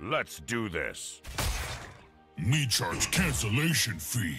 Let's do this. Me charge cancellation fee.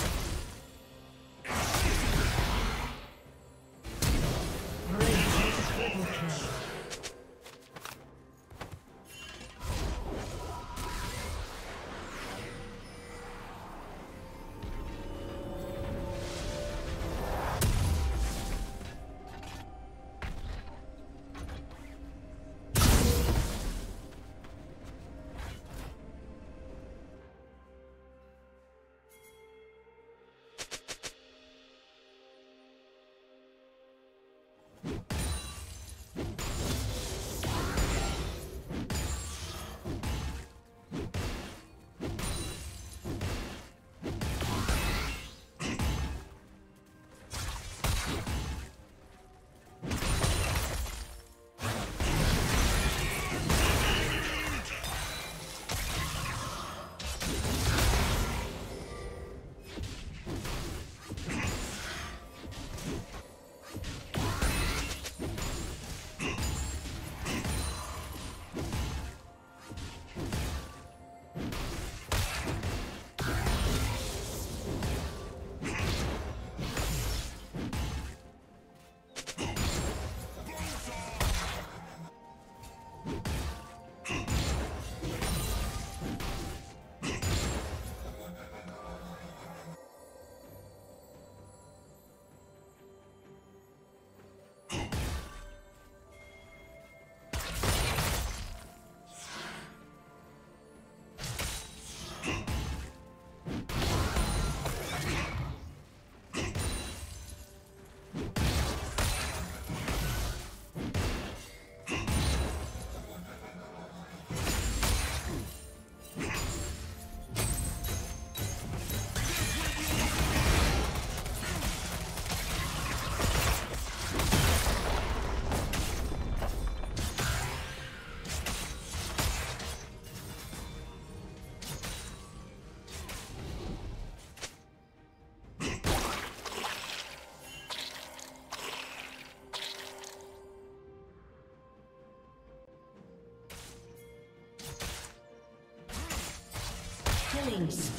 Killing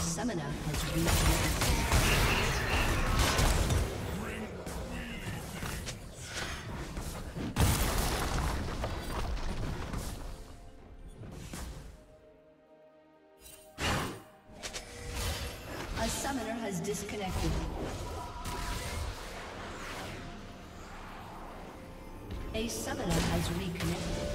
summoner has reconnected. A summoner has disconnected. A summoner has reconnected.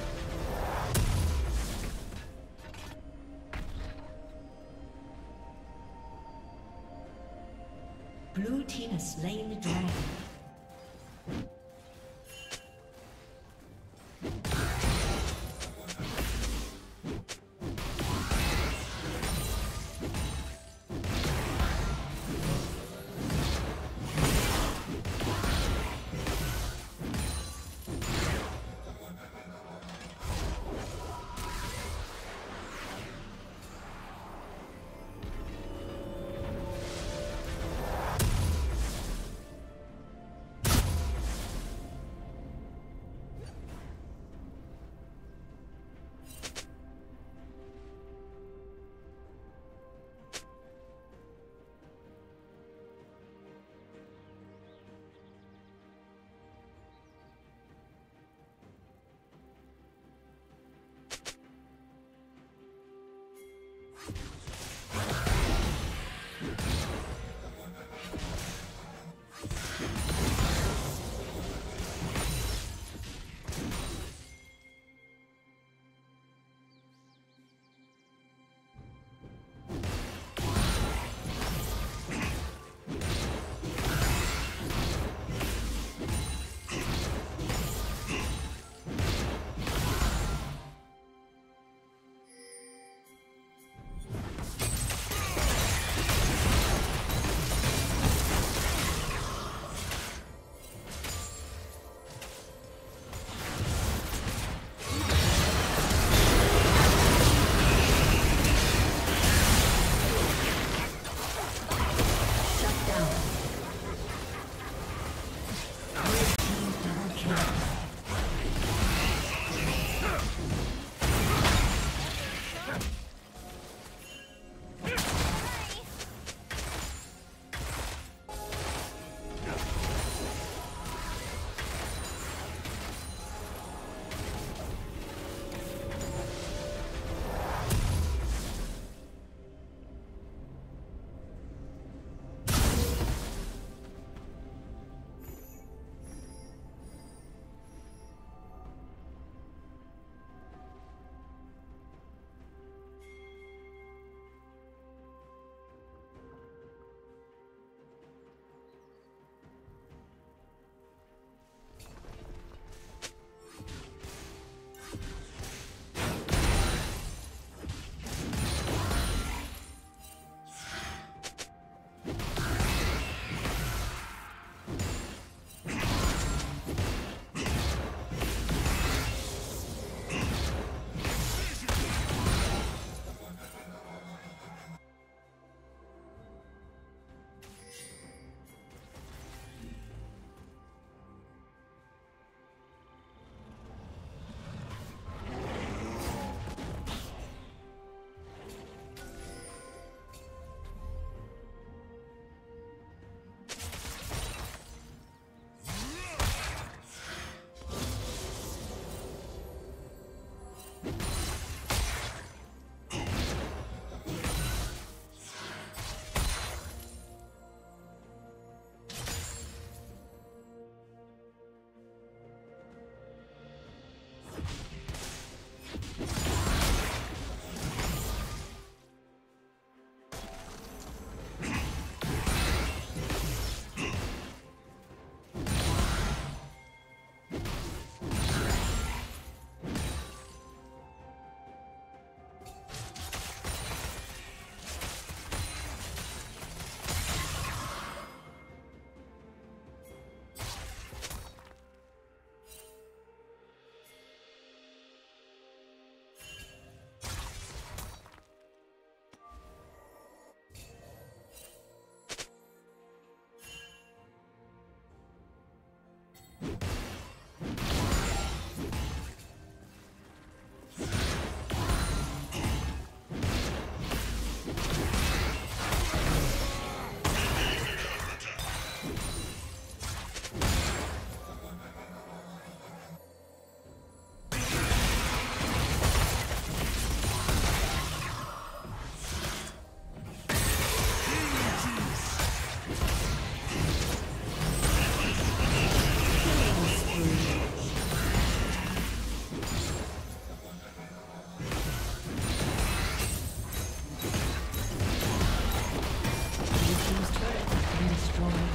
destroyed.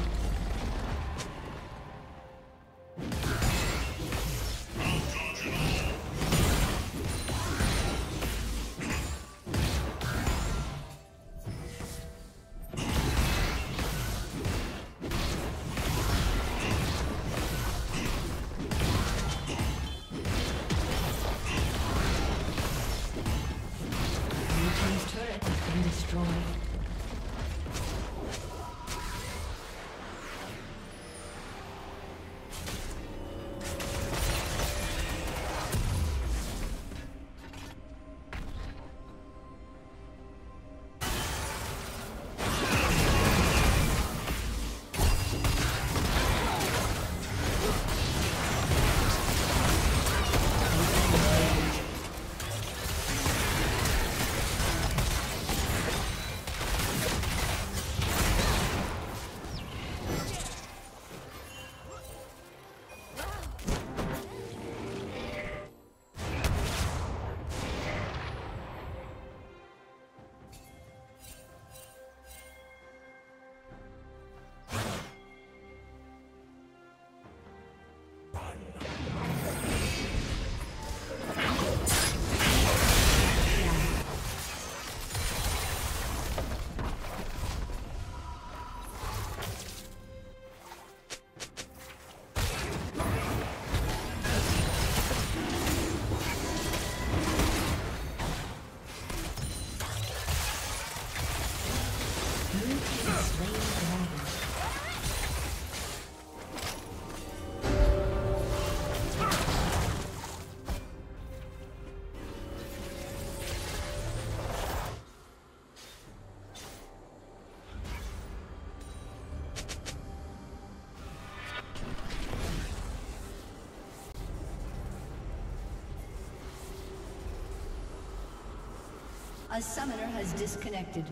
A summoner has disconnected.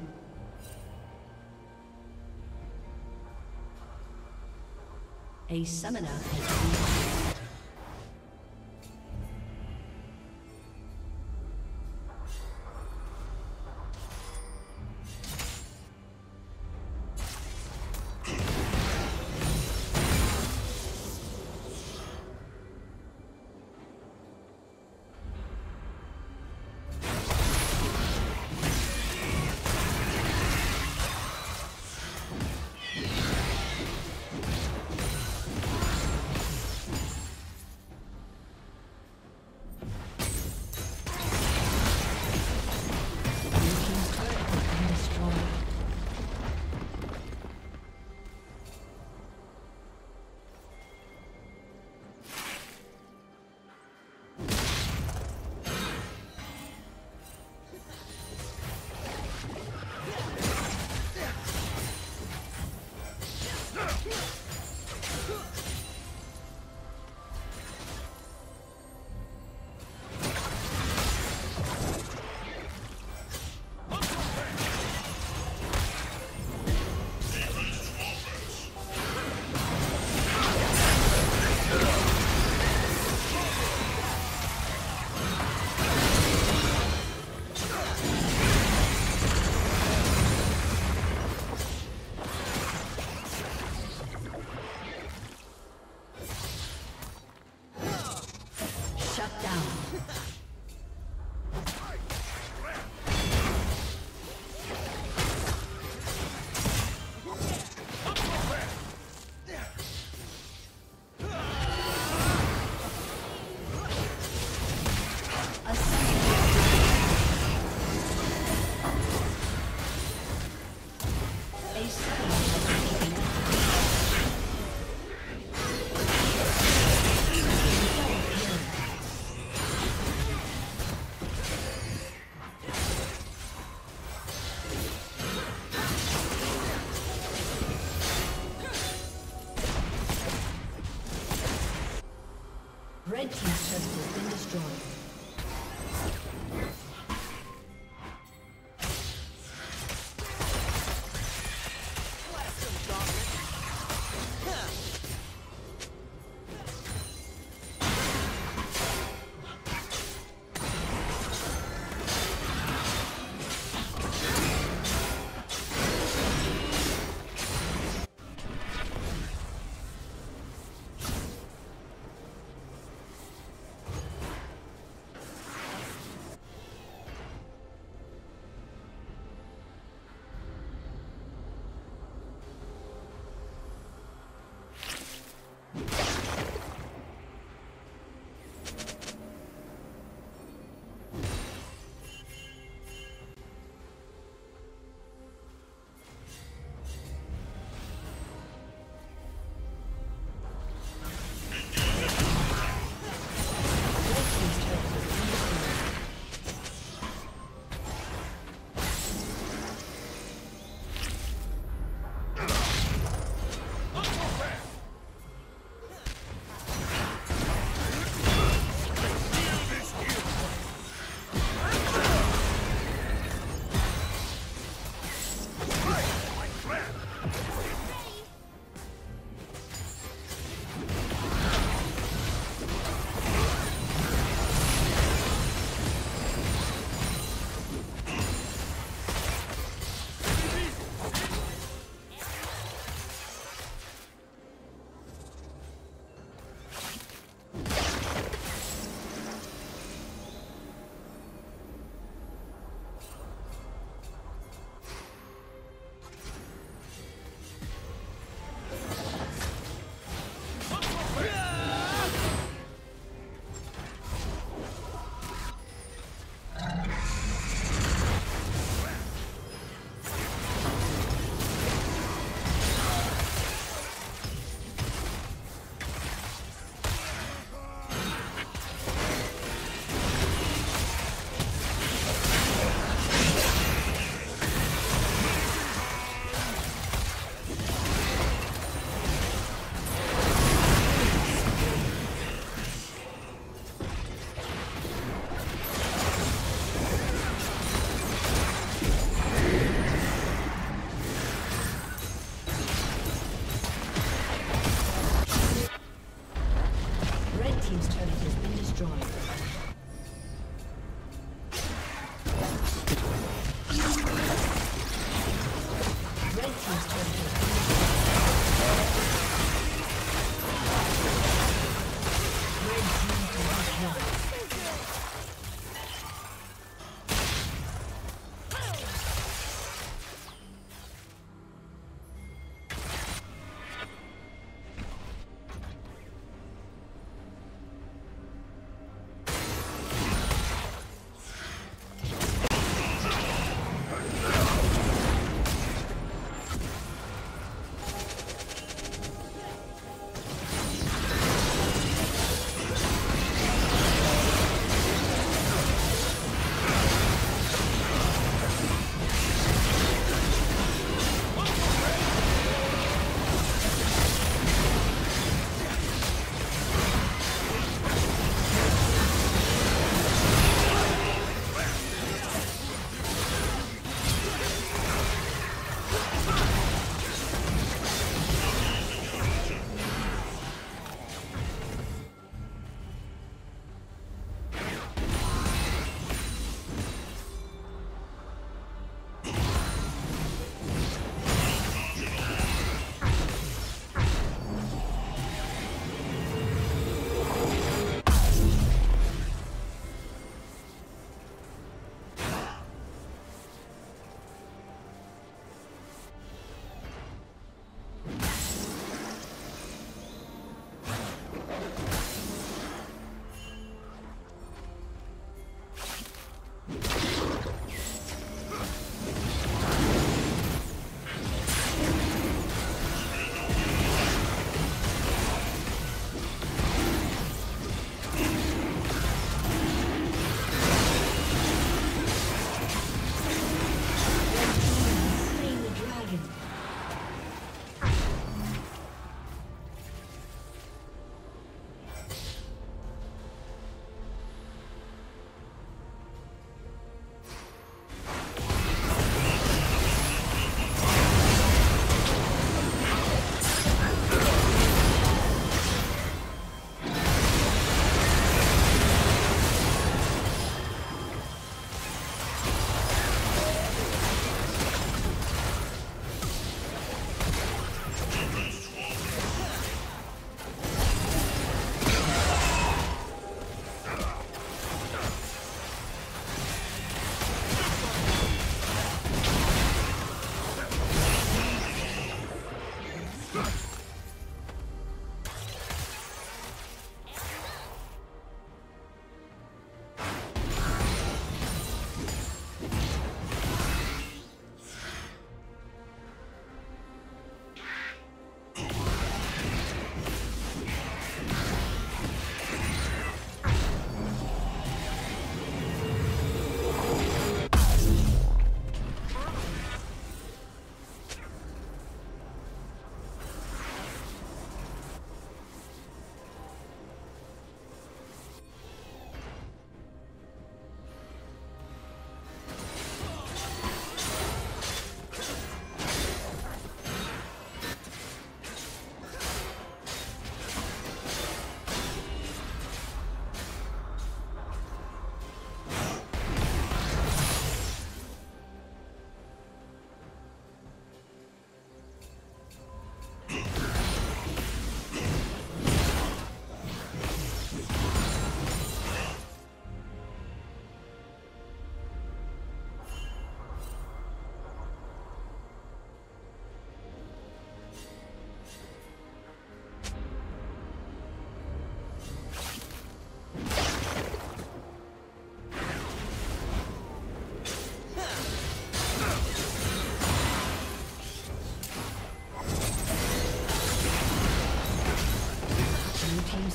A summoner has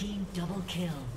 Team double kill.